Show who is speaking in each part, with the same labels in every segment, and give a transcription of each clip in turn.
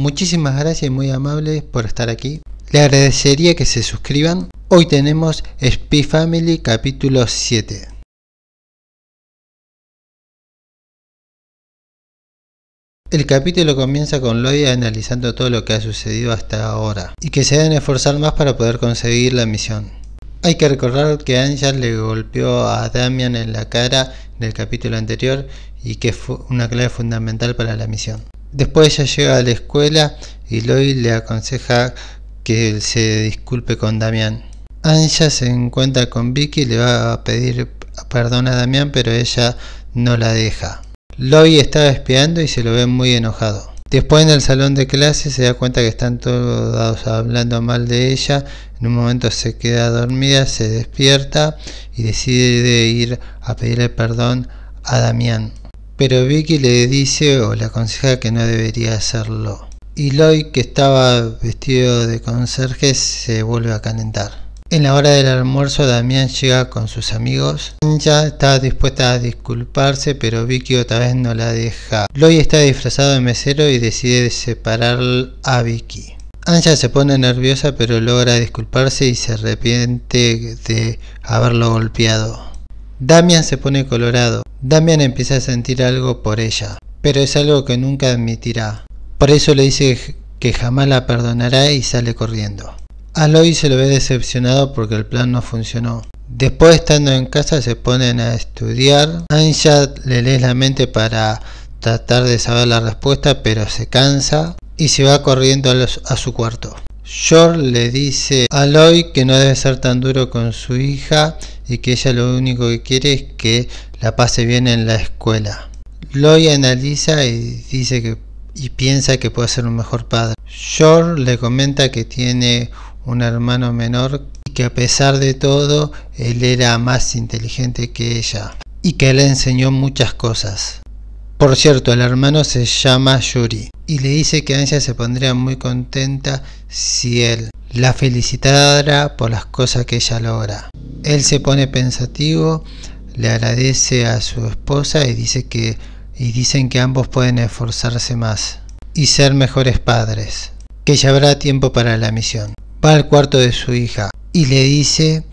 Speaker 1: Muchísimas gracias y muy amables por estar aquí. Le agradecería que se suscriban. Hoy tenemos Spy Family capítulo 7. El capítulo comienza con Lloyd analizando todo lo que ha sucedido hasta ahora y que se deben esforzar más para poder conseguir la misión. Hay que recordar que Angel le golpeó a Damian en la cara en el capítulo anterior y que fue una clave fundamental para la misión. Después ella llega a la escuela y Lloyd le aconseja que se disculpe con Damian. Anja se encuentra con Vicky y le va a pedir perdón a Damian pero ella no la deja. Lloyd estaba espiando y se lo ve muy enojado. Después en el salón de clase se da cuenta que están todos hablando mal de ella. En un momento se queda dormida, se despierta y decide ir a pedirle perdón a Damián. Pero Vicky le dice o le aconseja que no debería hacerlo. Y Lloyd, que estaba vestido de conserje, se vuelve a calentar. En la hora del almuerzo Damián llega con sus amigos. Anja está dispuesta a disculparse, pero Vicky otra vez no la deja. Lloyd está disfrazado de mesero y decide separar a Vicky. Anja se pone nerviosa pero logra disculparse y se arrepiente de haberlo golpeado. Damian se pone colorado. Damian empieza a sentir algo por ella, pero es algo que nunca admitirá. Por eso le dice que jamás la perdonará y sale corriendo. Aloy se lo ve decepcionado porque el plan no funcionó. Después estando en casa se ponen a estudiar. Anja le lee la mente para tratar de saber la respuesta pero se cansa y se va corriendo a, su cuarto. George le dice a Aloy que no debe ser tan duro con su hija y que ella lo único que quiere es que la pase bien en la escuela. Lloyd analiza y dice que y piensa que puede ser un mejor padre. George le comenta que tiene un hermano menor y que a pesar de todo él era más inteligente que ella y que le enseñó muchas cosas. Por cierto, el hermano se llama Yuri y le dice que Anja se pondría muy contenta si él la felicitara por las cosas que ella logra. Él se pone pensativo, le agradece a su esposa y dice que y dicen que ambos pueden esforzarse más y ser mejores padres, que ya habrá tiempo para la misión va al cuarto de su hija y le dice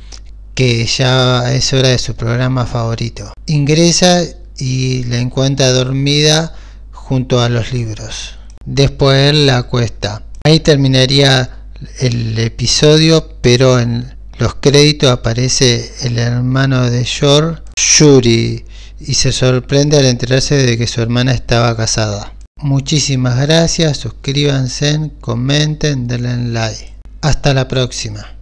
Speaker 1: que ya es hora de su programa favorito. Ingresa y la encuentra dormida junto a los libros. Después la acuesta. Ahí terminaría el episodio, pero en los créditos aparece el hermano de George, Yuri, y se sorprende al enterarse de que su hermana estaba casada. Muchísimas gracias, suscríbanse, comenten, denle like. Hasta la próxima.